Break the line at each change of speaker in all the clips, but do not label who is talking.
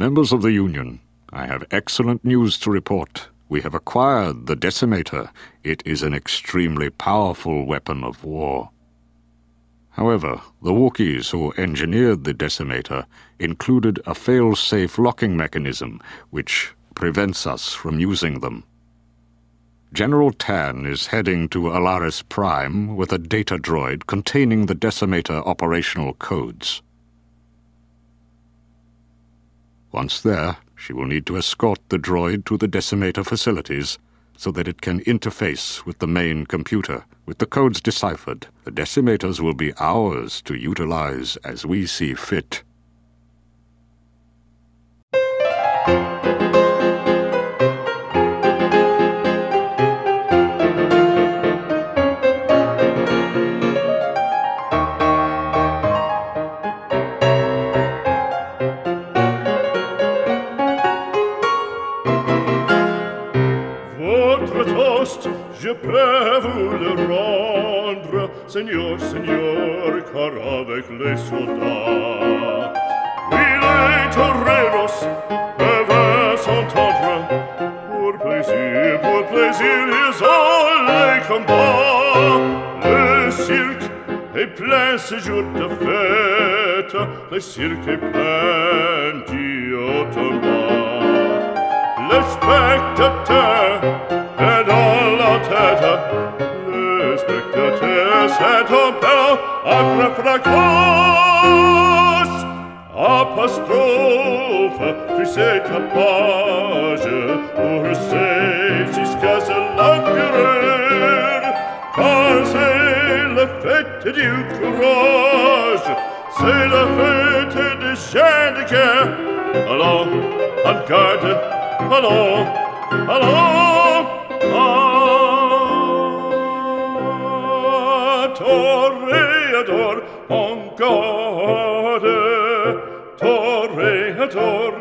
Members of the Union, I have excellent news to report. We have acquired the Decimator. It is an extremely powerful weapon of war. However, the Wookiees who engineered the Decimator included a fail-safe locking mechanism which prevents us from using them. General Tann is heading to Alaris Prime with a data droid containing the Decimator operational codes. Once there, she will need to escort the droid to the Decimator facilities so that it can interface with the main computer. With the codes deciphered, the Decimators will be ours to utilize as we see fit.
Je peux vous le rendre, Seigneur, Seigneur, car avec les soldats, oui, les toreros peuvent s'entendre, pour plaisir, pour plaisir, ils ont les combats. Le cirque est plein ce jour de fête, le cirque est plein d'automates. Le spectateur est dans tête, le spectateur s'est en. Apostrophe, sais ta page, pour c'est car c'est la fête du courage, c'est la fête des gens de guerre. Allons, en garde, allons, allons, on gode toreador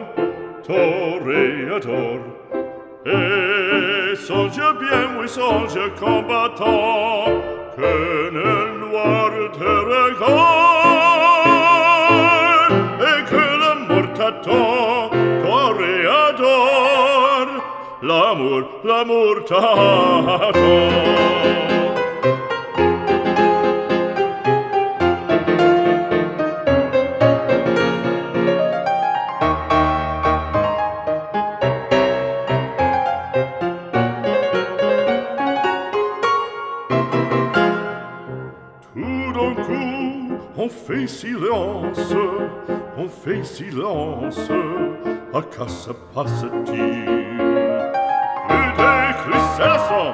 toreador et songe bien oui songe combattant que ne noir te regarde et que le mort t'attend toreador l'amour l'amour t'attend on fait silence, on fait silence, à quoi se passe-t-il Plus des crucélations,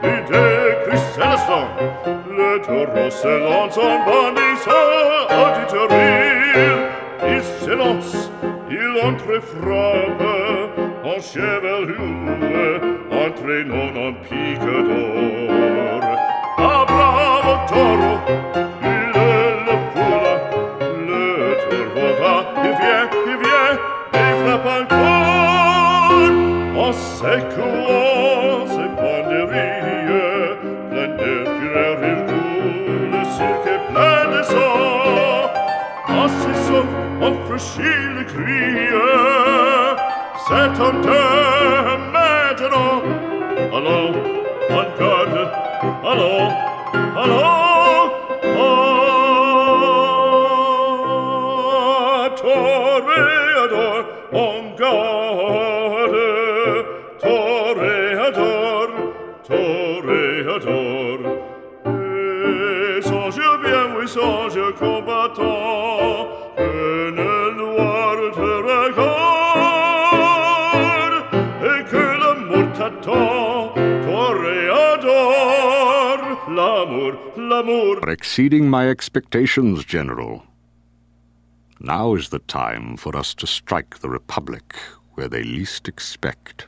plus des crucélations, le taureau se lance en bandissant à du terril. Il s'élance, il frappe, en chevelure, entraînant en pique d'or. Ah, bravo, taureau, on franchit le cri, c'est un deux maintenant. Allons, en garde, allons, allons, l'amour, l'amour.
Exceeding my expectations, General. Now is the time for us to strike the Republic where they least expect.